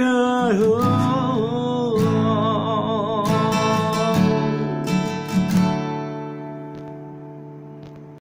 girl.